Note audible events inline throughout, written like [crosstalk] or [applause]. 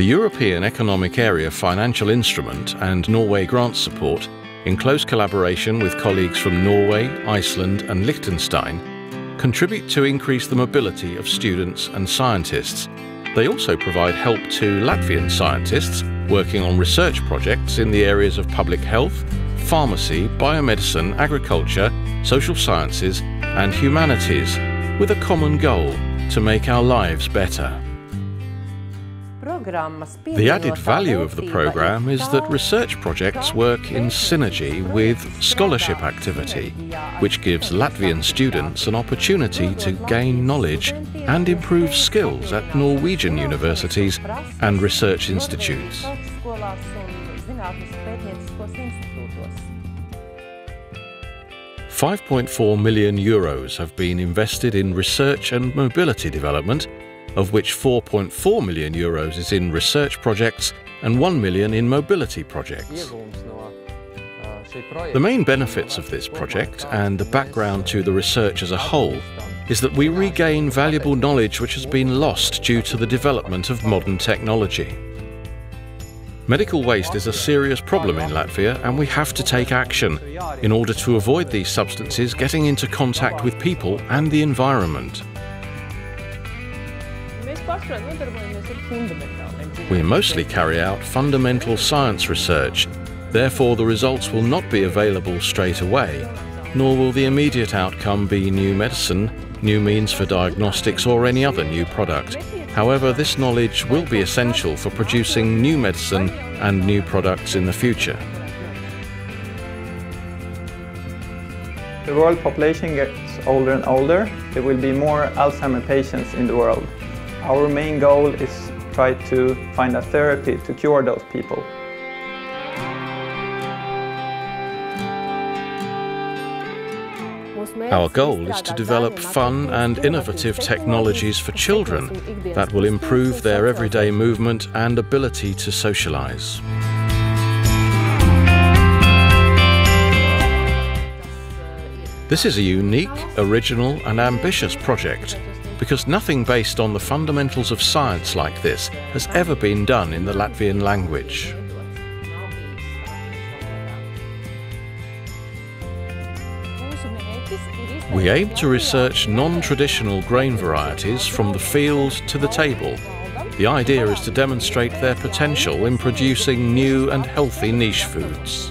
The European Economic Area Financial Instrument and Norway Grant Support, in close collaboration with colleagues from Norway, Iceland and Liechtenstein, contribute to increase the mobility of students and scientists. They also provide help to Latvian scientists working on research projects in the areas of public health, pharmacy, biomedicine, agriculture, social sciences and humanities, with a common goal to make our lives better. The added value of the programme is that research projects work in synergy with scholarship activity, which gives Latvian students an opportunity to gain knowledge and improve skills at Norwegian universities and research institutes. 5.4 million euros have been invested in research and mobility development, of which 4.4 million euros is in research projects and 1 million in mobility projects. The main benefits of this project and the background to the research as a whole is that we regain valuable knowledge which has been lost due to the development of modern technology. Medical waste is a serious problem in Latvia and we have to take action in order to avoid these substances getting into contact with people and the environment. We mostly carry out fundamental science research, therefore the results will not be available straight away, nor will the immediate outcome be new medicine, new means for diagnostics or any other new product. However, this knowledge will be essential for producing new medicine and new products in the future. The world population gets older and older. There will be more Alzheimer patients in the world. Our main goal is try to find a therapy to cure those people. Our goal is to develop fun and innovative technologies for children that will improve their everyday movement and ability to socialize. This is a unique, original and ambitious project because nothing based on the fundamentals of science like this has ever been done in the Latvian language. We aim to research non-traditional grain varieties from the field to the table. The idea is to demonstrate their potential in producing new and healthy niche foods.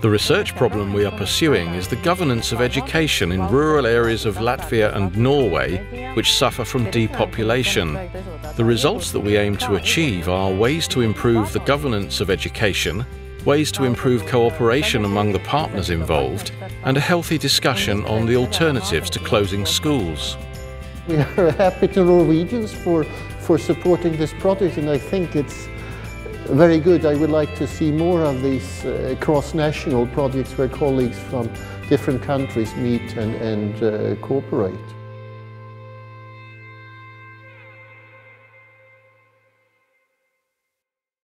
The research problem we are pursuing is the governance of education in rural areas of Latvia and Norway which suffer from depopulation. The results that we aim to achieve are ways to improve the governance of education, ways to improve cooperation among the partners involved, and a healthy discussion on the alternatives to closing schools. We are [laughs] happy to Norwegians for, for supporting this project and I think it's very good. I would like to see more of these uh, cross-national projects where colleagues from different countries meet and, and uh, cooperate.